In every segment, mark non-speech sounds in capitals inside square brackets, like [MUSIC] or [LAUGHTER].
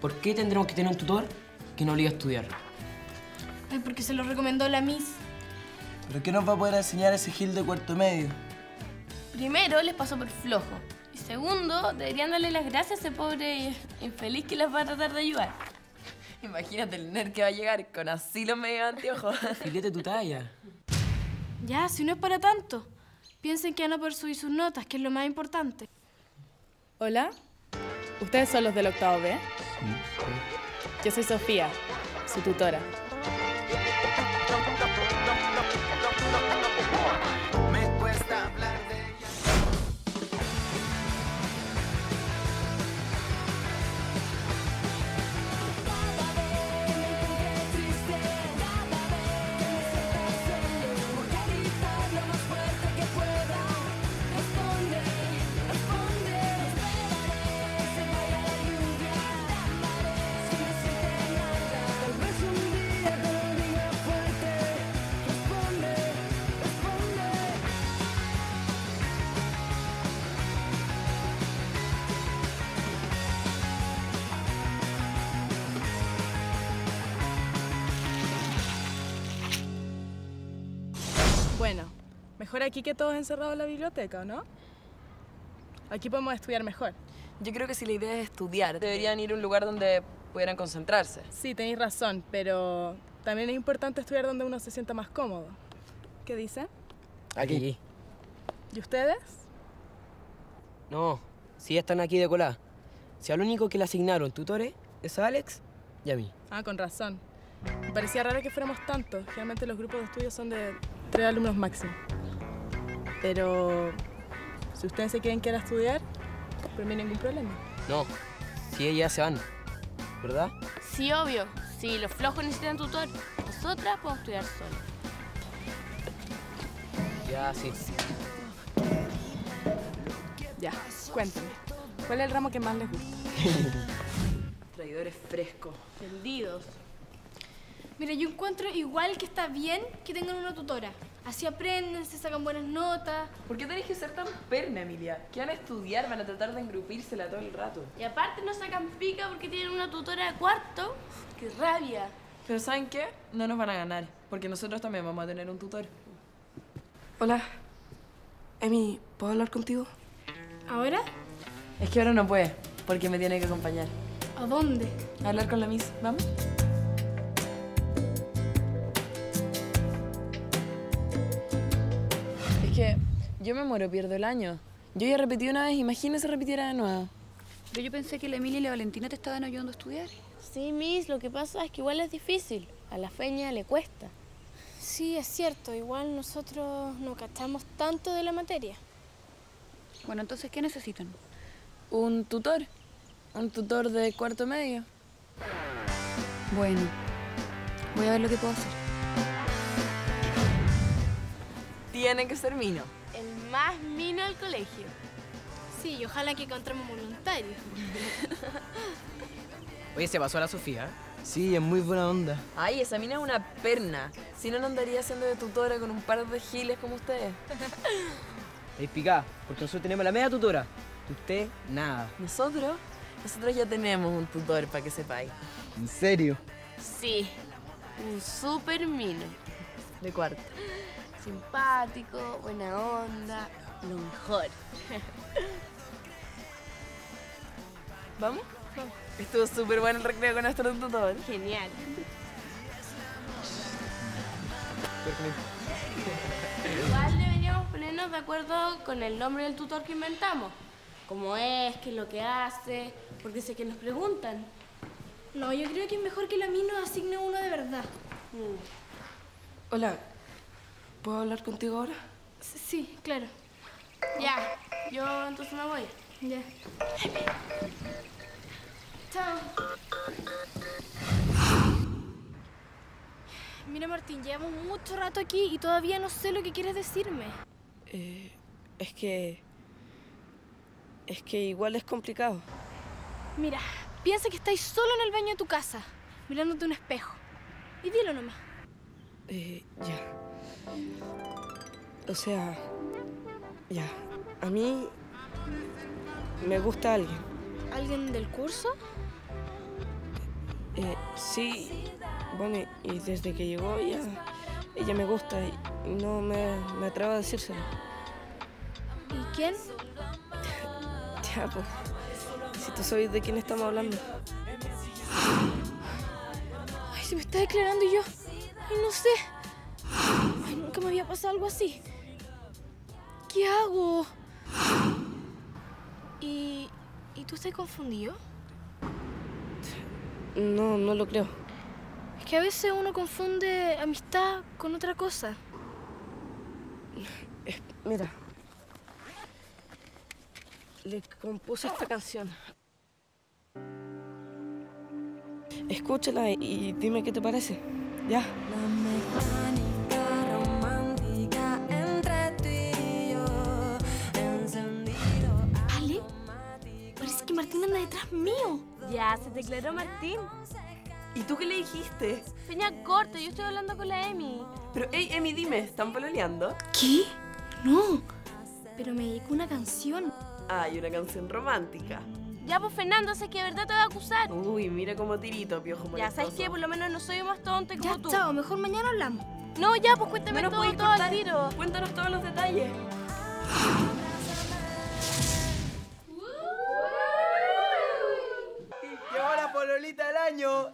¿Por qué tendremos que tener un tutor que nos obliga a estudiar? Ay, porque se lo recomendó la Miss. ¿Pero qué nos va a poder enseñar ese Gil de cuarto medio? Primero, les pasó por flojo. Y segundo, deberían darle las gracias a ese pobre infeliz que las va a tratar de ayudar. [LAUGHS] Imagínate el nerd que va a llegar con asilo medio anteojos. [LAUGHS] Filete tu talla. Ya, si no es para tanto. Piensen que van a poder subir sus notas, que es lo más importante. Hola, ¿ustedes son los del octavo B? Yo soy Sofía, su tutora. Mejor aquí que todos encerrados en la biblioteca, ¿o no? Aquí podemos estudiar mejor. Yo creo que si la idea es estudiar, deberían ir a un lugar donde pudieran concentrarse. Sí, tenéis razón, pero también es importante estudiar donde uno se sienta más cómodo. ¿Qué dicen? Aquí. ¿Y ustedes? No, si ya están aquí de colada. Si al único que le asignaron tutores es a Alex y a mí. Ah, con razón. Me parecía raro que fuéramos tantos. Generalmente los grupos de estudio son de tres alumnos máximo. Pero si ustedes se quieren quedar a estudiar, por mí ningún problema. No, si ellas se van, ¿verdad? Sí, obvio. Si los flojos necesitan tutor, nosotras podemos estudiar solas. Ya, sí. Ya, cuéntenme. ¿Cuál es el ramo que más les gusta? [LAUGHS] Traidores frescos. Vendidos. Mira, yo encuentro igual que está bien que tengan una tutora. Así aprenden, se sacan buenas notas. ¿Por qué tenés que ser tan perna, Emilia? ¿Qué van a estudiar? Van a tratar de engrupírsela todo el rato. Y aparte no sacan pica porque tienen una tutora de cuarto. ¡Qué rabia! Pero ¿saben qué? No nos van a ganar, porque nosotros también vamos a tener un tutor. Hola. Emi, ¿puedo hablar contigo? ¿Ahora? Es que ahora no puede, porque me tiene que acompañar. ¿A dónde? A hablar con la Miss, ¿vamos? Yo me muero, pierdo el año. Yo ya repetí una vez, imagínese repitiera de nuevo. Pero yo pensé que la Emilia y la Valentina te estaban ayudando a estudiar. Sí, Miss, lo que pasa es que igual es difícil. A la feña le cuesta. Sí, es cierto. Igual nosotros no cachamos tanto de la materia. Bueno, entonces, ¿qué necesitan? Un tutor. Un tutor de cuarto medio. Bueno, voy a ver lo que puedo hacer. Tiene que ser Mino. El más mino del colegio. Sí, y ojalá que encontremos voluntarios. [LAUGHS] Oye, se pasó a la Sofía. ¿eh? Sí, es muy buena onda. Ay, esa mina es una perna. Si no, no andaría siendo de tutora con un par de giles como ustedes. [LAUGHS] Estáis picada, porque nosotros tenemos la media tutora. Usted, nada. Nosotros, nosotros ya tenemos un tutor, para que sepáis. ¿En serio? Sí, un super mino. De cuarto. Simpático, buena onda, lo mejor. ¿Vamos? Estuvo súper bueno el recreo con nuestro tutor. Genial. Igual deberíamos ponernos de acuerdo con el nombre del tutor que inventamos. Cómo es, qué es lo que hace, porque sé que nos preguntan. No, yo creo que es mejor que la mí nos asigne uno de verdad. Hola. ¿Puedo hablar contigo ahora? Sí, claro. Ya, yo entonces me voy. Ya. Chao. Mira, Martín, llevamos mucho rato aquí y todavía no sé lo que quieres decirme. Eh, es que... Es que igual es complicado. Mira, piensa que estáis solo en el baño de tu casa, mirándote un espejo. Y dilo nomás. Eh, ya. O sea... Ya. A mí... Me gusta alguien. ¿Alguien del curso? Eh, sí, bueno, y desde que llegó ella, ella me gusta y no me, me atrevo a decírselo. ¿Y quién? [LAUGHS] Ya, pues, si tú sabes de quién estamos hablando. Ay, se me está declarando y yo. Ay, no sé. Había pasado algo así. ¿Qué hago? ¿Y, ¿y tú estás confundido? No, no lo creo. Es que a veces uno confunde amistad con otra cosa. Es- mira. Le compuse esta canción. Escúchala y, y dime qué te parece. Ya. Mío. Ya, se declaró Martín. ¿Y tú qué le dijiste? Peña corta, yo estoy hablando con la Emi. Pero, hey, Emi, dime, ¿están pololeando? ¿Qué? No. Pero me dedicó una canción. Hay una canción romántica. Ya, pues Fernando, sé que de verdad te va a acusar. Uy, mira cómo tirito, piojo Ya, ¿sabes molestoso. qué? Por lo menos no soy más tonta como Ya, tú. chao, mejor mañana hablamos. No, ya, pues cuéntame No todo, todo al tiro. Cuéntanos todos los detalles. Pololita del año!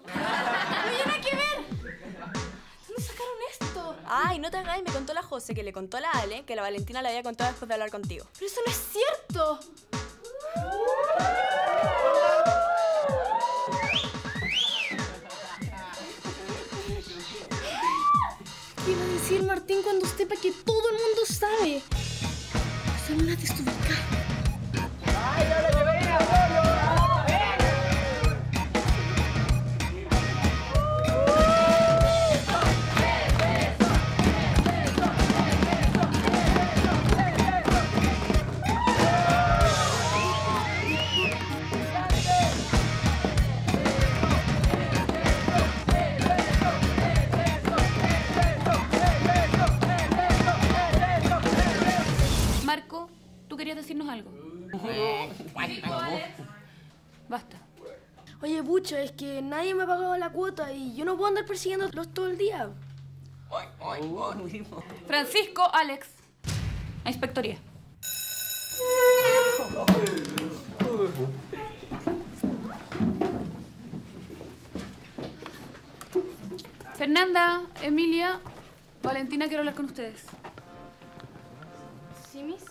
¿Dónde sacaron esto? Ay, no te hagas, me contó la José que le contó a la Ale que la Valentina le había contado después de hablar contigo. Pero eso no es cierto. ¿Qué iba a decir Martín cuando sepa que todo el mundo sabe? Son una desubicada. Marco, nadie me ha pagado la cuota y yo no puedo andar persiguiéndolos todo el día. Francisco, Alex. A inspectoría. Fernanda, Emilia, Valentina, quiero hablar con ustedes. ¿Sí, Miss?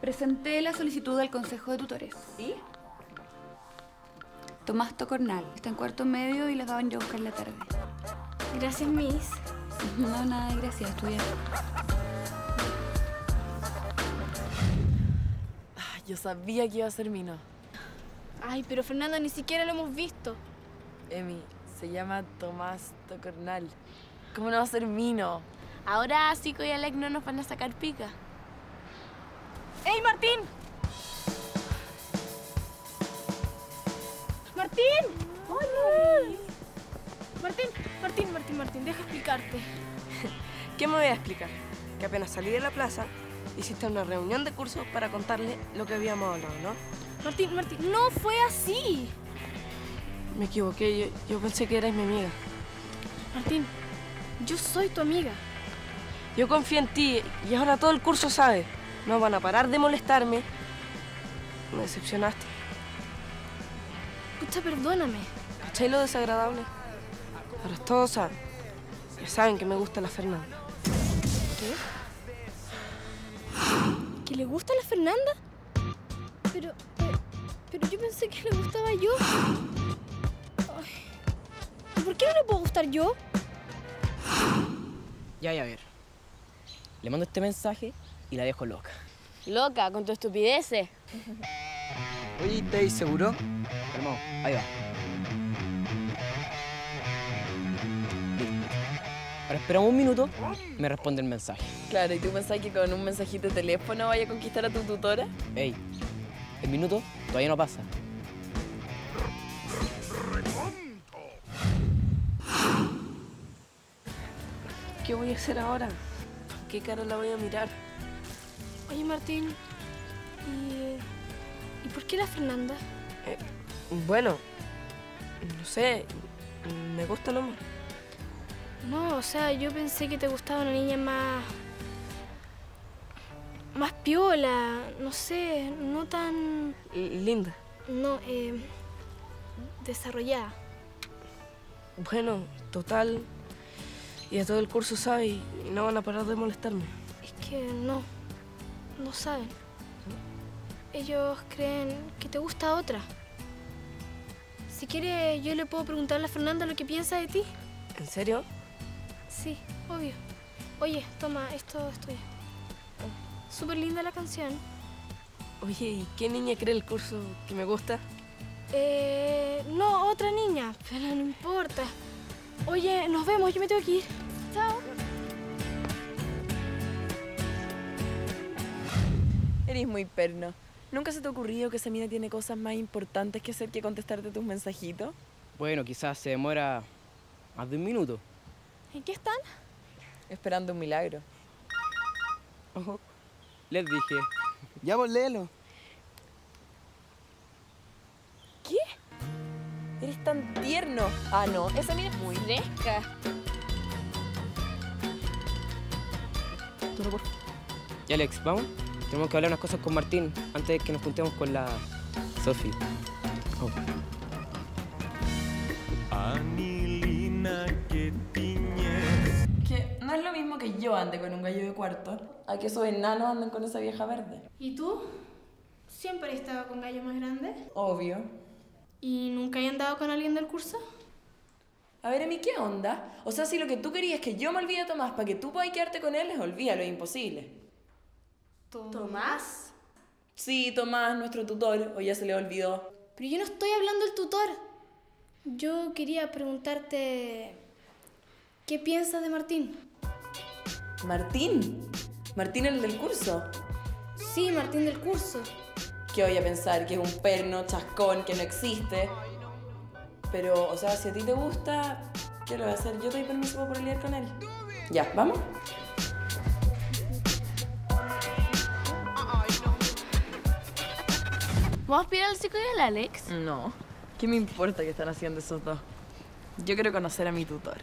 Presenté la solicitud al Consejo de Tutores. ¿Y? Tomás Tocornal está en cuarto medio y les daban yo a buscar la tarde. Gracias, Miss. No, nada, gracias, estudiar. Ah, Yo sabía que iba a ser Mino. Ay, pero Fernanda, ni siquiera lo hemos visto. Emi, se llama Tomás Tocornal. ¿Cómo no va a ser Mino? Ahora Zico y Alec no nos van a sacar pica. ¡Ey, Martín! ¡Martín! ¡Hola! Martín, Martín, Martín, Martín, deja explicarte. [LAUGHS] ¿Qué me voy a explicar? Que apenas salí de la plaza, hiciste una reunión de cursos para contarle lo que habíamos hablado, ¿no? Martín, Martín, no fue así. Me equivoqué, yo, yo pensé que erais mi amiga. Martín, yo soy tu amiga. Yo confío en ti y ahora todo el curso sabe. No van a parar de molestarme. Me decepcionaste. Pucha, perdóname. ¿Cachai lo desagradable? Ahora todos saben. Ya saben que me gusta la Fernanda. ¿Que le gusta la Fernanda? Pero, pero, pero yo pensé que le gustaba yo. Ay, ¿y por qué no le puedo gustar yo? Ya, ya, a ver. Le mando este mensaje y la dejo loca. Loca, con tu estupideces. Oye, ¿estáis seguro? Ahí va. Listo. Ahora esperamos un minuto, me responde el mensaje. Claro, ¿y tú pensás que con un mensajito de teléfono vaya a conquistar a tu tutora? Ey, el minuto todavía no pasa. ¿Qué voy a hacer ahora? ¿Con qué cara la voy a mirar? Oye, Martín, ¿y, ¿y por qué la Fernanda? Eh, bueno, No sé, me gusta nomás. No, o sea, yo pensé que te gustaba una niña más. más piola, no sé, no tan. Linda. no, eh. desarrollada. Bueno, total. Y a todo el curso sabe y no van a parar de molestarme. Es que no. no saben. Ellos creen que te gusta otra. Si quiere, yo le puedo preguntarle a Fernanda lo que piensa de ti. ¿En serio? Sí, obvio. Oye, toma, esto es tuyo. Súper linda la canción. Oye, ¿y qué niña cree el curso que me gusta? Eh, no, otra niña, pero no importa. Oye, nos vemos, yo me tengo que ir. Chao. Eres muy perno. ¿Nunca se te ha ocurrido que esa mina tiene cosas más importantes que hacer que contestarte tus mensajitos? Bueno, quizás se demora más de un minuto. ¿En qué están? Esperando un milagro. Ojo. Les dije. Ya, pues léelo. ¿Qué? Eres tan tierno. Ah, no, esa mina es muy fresca. Ya, Alex, ¿vamos? Tenemos que hablar unas cosas con Martín antes de que nos juntemos con la Sofi. Oh. Anilina que tiñes. Que no es lo mismo que yo ande con un gallo de cuarto, a que esos enanos anden con esa vieja verde. ¿Y tú? ¿Siempre he estado con gallos más grandes? Obvio. ¿Y nunca he andado con alguien del curso? A ver, Emi, ¿qué onda? O sea, si lo que tú querías es que yo me olvide de Tomás para que tú puedas quedarte con él, olvídalo, es imposible. ¿Tomás? Sí, Tomás, nuestro tutor, o ya se le olvidó. Pero yo no estoy hablando del tutor. Yo quería preguntarte... ¿Qué piensas de Martín? ¿Martín? ¿Martín el del curso? Sí, Martín del curso. ¿Qué voy a pensar? Que es un perno, chascón, que no existe. Pero, o sea, si a ti te gusta, ¿qué lo voy a hacer? Yo te doy permiso para pelear con él. Ya, ¿vamos? ¿Vamos a pedir al chico y al Alex? No. ¿Qué me importa qué están haciendo esos dos? Yo quiero conocer a mi tutor.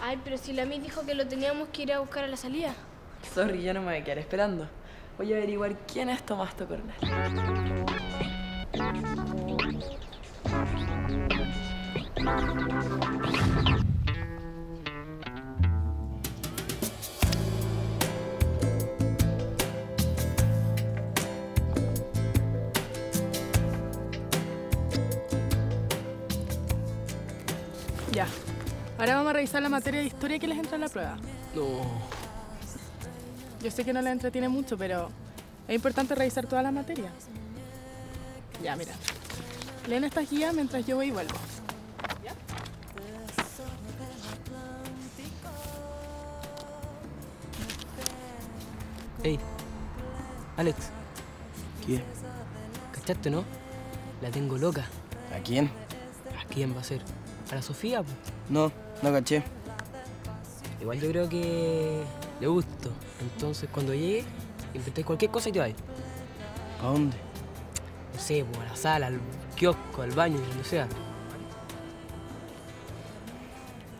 Ay, pero si la Miss dijo que lo teníamos que ir a buscar a la salida. Sorry, yo no me voy a quedar esperando. Voy a averiguar quién es Tomás Tocornal. Ya. Ahora vamos a revisar la materia de historia que les entra en la prueba. No. Yo sé que no les entretiene mucho, pero es importante revisar todas las materias. Ya, mira. Leen esta guía mientras yo voy y vuelvo. Ey. Alex, ¿Qué? ¿cachaste, no? La tengo loca. ¿A quién? ¿A quién va a ser? ¿A la Sofía? No, no caché. Igual yo creo que le gusto. Entonces, cuando llegue, inventé cualquier cosa y te vas. ¿A dónde? No sé, po, a la sala, al kiosco, al baño, donde sea.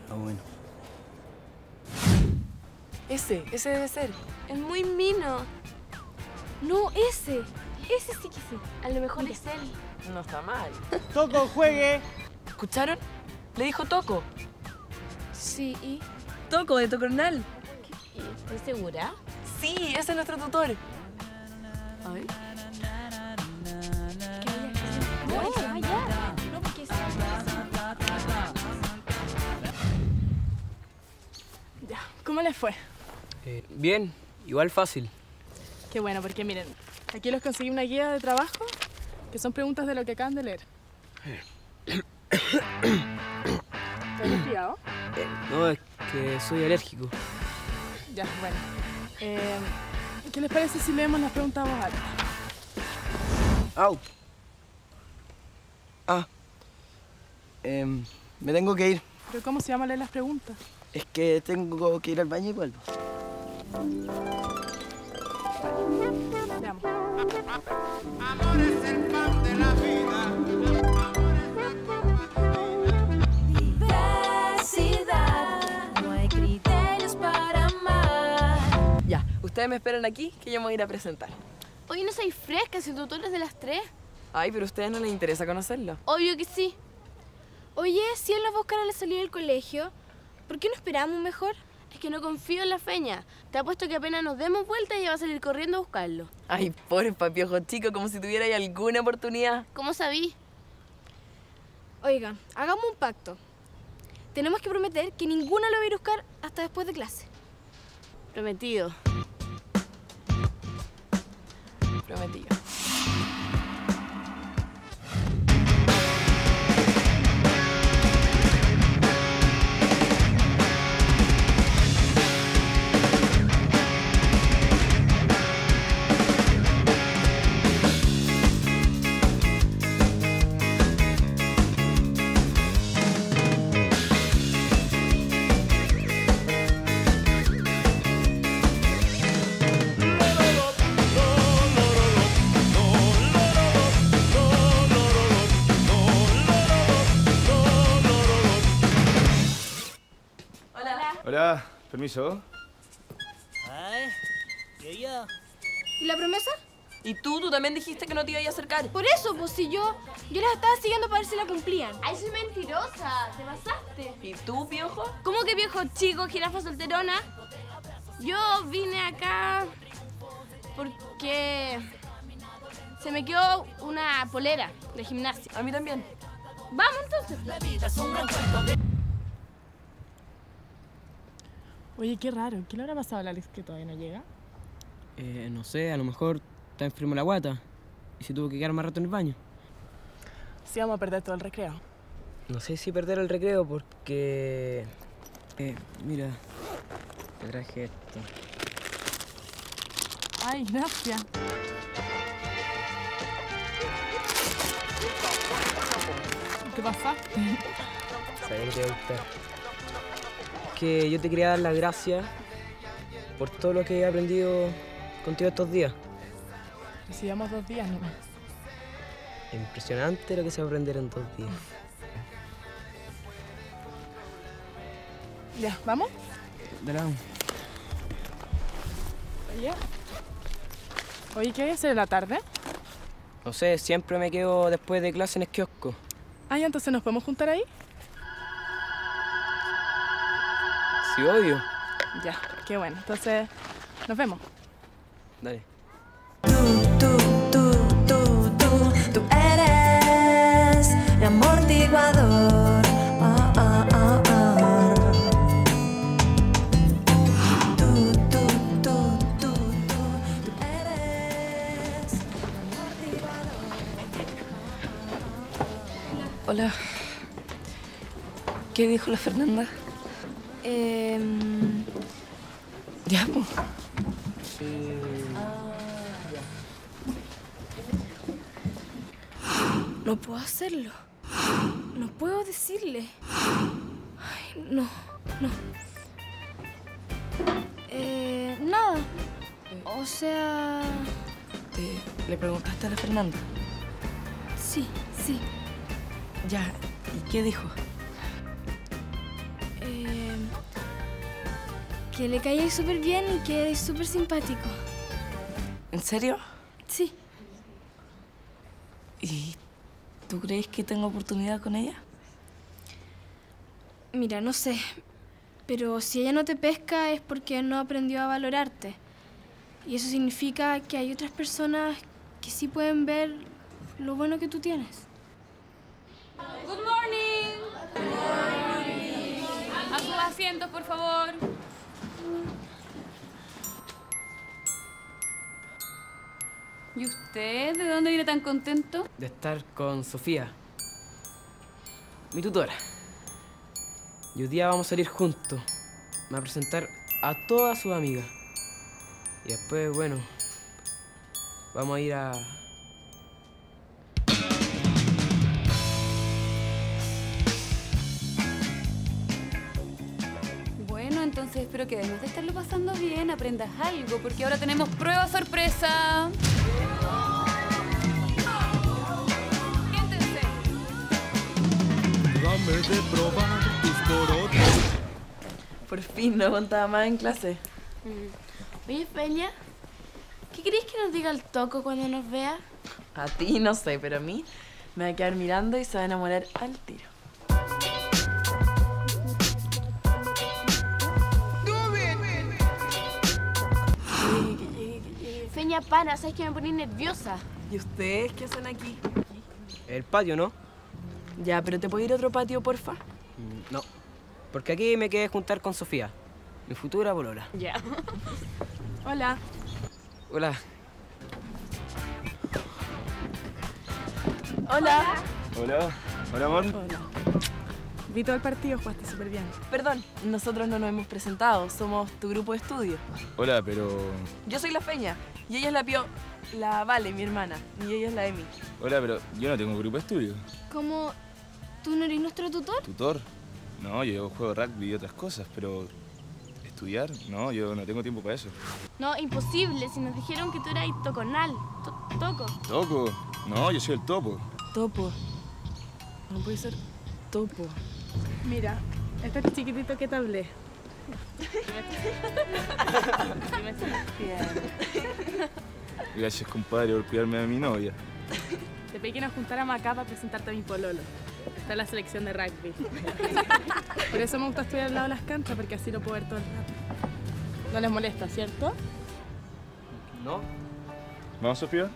Ah, bueno. Ese, ese debe ser. Es muy mino. No, ese. Ese sí que sí. A lo mejor es él. No está mal. Toco, juegue. ¿Escucharon? Le dijo Toco. Sí, ¿y? Toco de Tocornal. ¿Estás segura? Sí, ese es nuestro tutor. No, ah, ya. No, porque sí. Ya. ¿Cómo les fue? Eh, bien, igual fácil. Qué bueno, porque miren, aquí les conseguí una guía de trabajo que son preguntas de lo que acaban de leer. ¿Estás resfriado? Eh, no, es que soy alérgico. Ya, bueno. Eh, ¿Qué les parece si leemos las preguntas a voz alta? ¡Au! Ah. Em, me tengo que ir. ¿Pero cómo se llama leer las preguntas? Es que tengo que ir al baño y vuelvo. Veamos. Amor es el pan de la vida. Ustedes me esperan aquí, que yo me voy a ir a presentar. Hoy no soy fresca, si tu tutor es de las tres. Ay, pero a ustedes no les interesa conocerlo. Obvio que sí. Oye, si él nos va a buscar a la salida del colegio, ¿por qué no esperamos mejor? Es que no confío en la feña. Te apuesto que apenas nos demos vuelta ella va a salir corriendo a buscarlo. Ay, pobre papiojo chico, como si tuviera ahí alguna oportunidad. ¿Cómo sabí? Oiga, hagamos un pacto. Tenemos que prometer que ninguno lo va a ir a buscar hasta después de clase. Prometido. Prometido. Hola, permiso. Ay, ¿y ella? ¿Y la promesa? ¿Y tú? ¿Tú también dijiste que no te ibas a acercar? Por eso, pues si yo, yo las estaba siguiendo para ver si la cumplían. ¡Ay, soy mentirosa! ¿Te pasaste? ¿Y tú, piojo? ¿Cómo que viejo chico, jirafa solterona? Yo vine acá porque se me quedó una polera de gimnasia. A mí también. Vamos entonces. Oye, qué raro. ¿Qué le habrá pasado a la Alex que todavía no llega? Eh, no sé, a lo mejor está enfermo la guata y se tuvo que quedar más rato en el baño. Sí, vamos a perder todo el recreo. No sé si perder el recreo porque... Eh, mira, te traje esto. Ay, gracias. ¿Qué pasa? Sabía que te iba a gustar. Que yo te quería dar las gracias por todo lo que he aprendido contigo estos días. Si llevamos dos días nomás. Impresionante lo que se va a aprender en dos días. Ya, ¿vamos? De lado. Oye. Oye, ¿qué hacer en la tarde? No sé, siempre me quedo después de clase en el kiosco. Ah, ya, entonces nos podemos juntar ahí. Sí, obvio. Ya, qué bueno. Entonces, nos vemos. Dale. Tú eres mi amortiguador. Ah, ah, ah, ah. Tú, tú, tú, tú, tú, tú eres mi amortiguador. Hola. ¿Qué dijo la Fernanda? Em, Ya, pues. no puedo hacerlo. No puedo decirle. Ay, no, no. Eh, nada. O sea, ¿Te- ¿Le preguntaste a la Fernanda? sí, sí. Ya, ¿y qué dijo? Que le caía súper bien y que es súper simpático. ¿En serio? Sí. ¿Y tú crees que tengo oportunidad con ella? Mira, no sé. Pero si ella no te pesca es porque no aprendió a valorarte. Y eso significa que hay otras personas que sí pueden ver lo bueno que tú tienes. Good morning. Asientos, por favor. ¿Y usted de dónde viene tan contento? De estar con Sofía, mi tutora. Y hoy día vamos a salir juntos. Me va a presentar a todas sus amigas. Y después, bueno, vamos a ir a... espero que además de estarlo pasando bien, aprendas algo, porque ahora tenemos prueba sorpresa. Siéntense. Dame de probar tus corotas. Por fin, no aguantaba más en clase. Mm. Oye, Peña, ¿qué crees que nos diga el toco cuando nos vea? A ti no sé, pero a mí me va a quedar mirando y se va a enamorar al tiro. Peña, pana, sabes que me poní nerviosa. ¿Y ustedes qué hacen aquí? El patio, ¿no? Ya, pero ¿te puedo ir a otro patio, porfa? Mm, No. Porque aquí me quedé juntar con Sofía, mi futura polola. Ya. [LAUGHS] Hola. Hola. Hola. Hola. Hola, amor. Hola. Vi todo el partido, jugaste súper bien. Perdón, nosotros no nos hemos presentado, somos tu grupo de estudio. Hola, pero... Yo soy la Peña y ella es la Pio, la Vale, mi hermana, y ella es la Emi. Hola, pero yo no tengo grupo de estudio. ¿Cómo tú no eres nuestro tutor? ¿Tutor? No, yo juego rugby y otras cosas, pero... ¿Estudiar? No, yo no tengo tiempo para eso. No, imposible, si nos dijeron que tú eras toconal. To- toco. ¿Toco? No, yo soy el topo. Topo. No puede ser topo. Mira, este es chiquitito que te hablé. Gracias, compadre, por cuidarme de mi novia. Te pedí que nos juntáramos acá para presentarte a mi pololo. Está en la selección de rugby. Por eso me gusta estudiar al lado de las canchas, porque así lo puedo ver todo el rato. No les molesta, ¿cierto? ¿No? ¿Vamos, Sofía?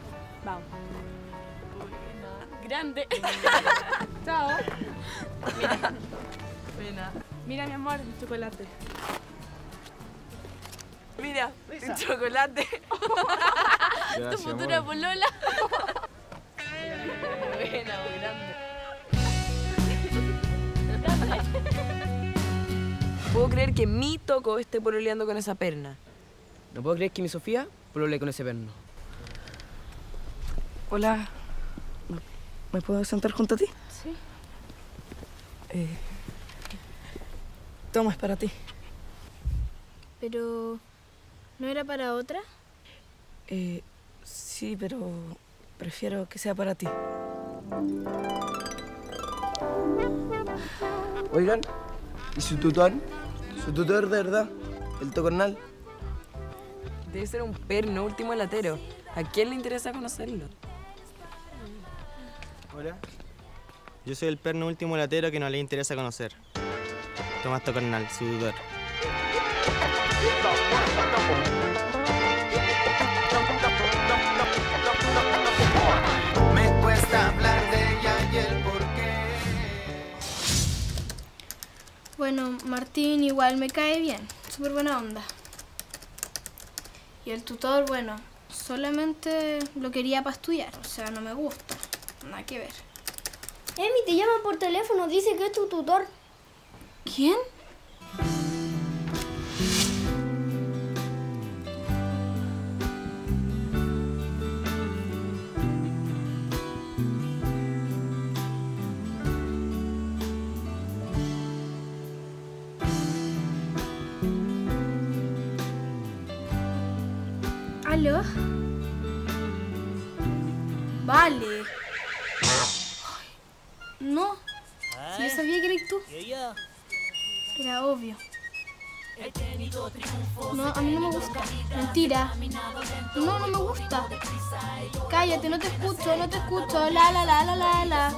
Vamos. Grande. Chao. [LAUGHS] Mira. Pena. Mira, mi amor, mi chocolate. Mira, un chocolate. [LAUGHS] tu futura amor. polola. Buena, grande. Puedo creer que mi toco esté pololeando con esa perna. No puedo creer que mi Sofía polole con ese perno. Hola. ¿Me- ¿Me puedo sentar junto a ti? Sí. Eh, toma, es para ti. Pero, ¿no era para otra? Eh, sí, pero prefiero que sea para ti. Oigan, ¿y su tutor? ¿Su tutor de verdad? ¿El tocornal? Debe ser un perno último latero. ¿A quién le interesa conocerlo? Hola. Yo soy el perno último latero que no le interesa conocer. Tomás Tocornal, su tutor. Me cuesta hablar de ella y el porqué. Bueno, Martín igual me cae bien. Súper buena onda. Y el tutor, bueno, solamente lo quería para estudiar. O sea, no me gusta. Nada que ver. Emi te llama por teléfono, dice que es tu tutor. ¿Quién? ¿Aló? Mentira. No, no me gusta. Cállate, no te escucho, no te escucho. La, la, la, la, la, la.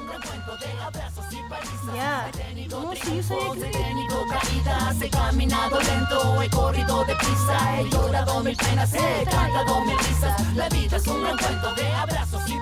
Ya. No, si yo sabía que he caminado lento, he corrido deprisa, he llorado mil penas, he cantado mil risas. La vida es un gran cuento de abrazos y